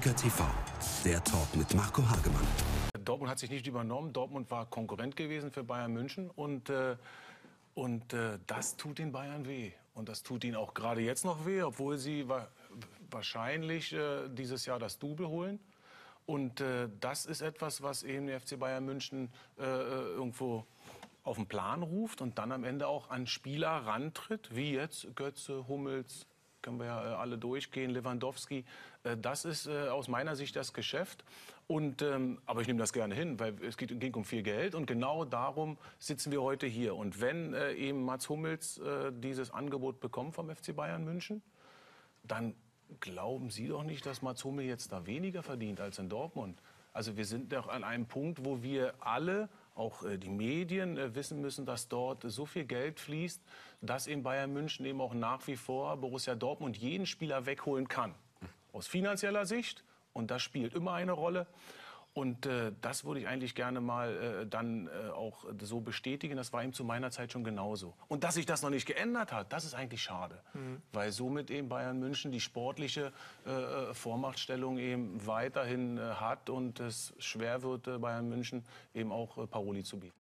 Kicker TV, der Talk mit Marco Hagemann. Dortmund hat sich nicht übernommen. Dortmund war Konkurrent gewesen für Bayern München und äh, und äh, das tut den Bayern weh. Und das tut ihnen auch gerade jetzt noch weh, obwohl sie wa wahrscheinlich äh, dieses Jahr das Double holen. Und äh, das ist etwas, was eben der FC Bayern München äh, äh, irgendwo auf den Plan ruft und dann am Ende auch an Spieler rantritt, wie jetzt Götze, Hummels, können wir ja äh, alle durchgehen, Lewandowski. Äh, das ist äh, aus meiner Sicht das Geschäft. Und, ähm, aber ich nehme das gerne hin, weil es ging um viel Geld und genau darum sitzen wir heute hier. Und wenn eben Mats Hummels dieses Angebot bekommt vom FC Bayern München, dann glauben Sie doch nicht, dass Mats Hummel jetzt da weniger verdient als in Dortmund. Also wir sind doch an einem Punkt, wo wir alle auch äh, die Medien äh, wissen müssen, dass dort so viel Geld fließt, dass in Bayern München eben auch nach wie vor Borussia Dortmund jeden Spieler wegholen kann. Aus finanzieller Sicht. Und das spielt immer eine Rolle. Und äh, das würde ich eigentlich gerne mal äh, dann äh, auch so bestätigen. Das war ihm zu meiner Zeit schon genauso. Und dass sich das noch nicht geändert hat, das ist eigentlich schade. Mhm. Weil somit eben Bayern München die sportliche äh, äh Vormachtstellung eben weiterhin äh, hat und es schwer wird, Bayern München eben auch Paroli zu bieten.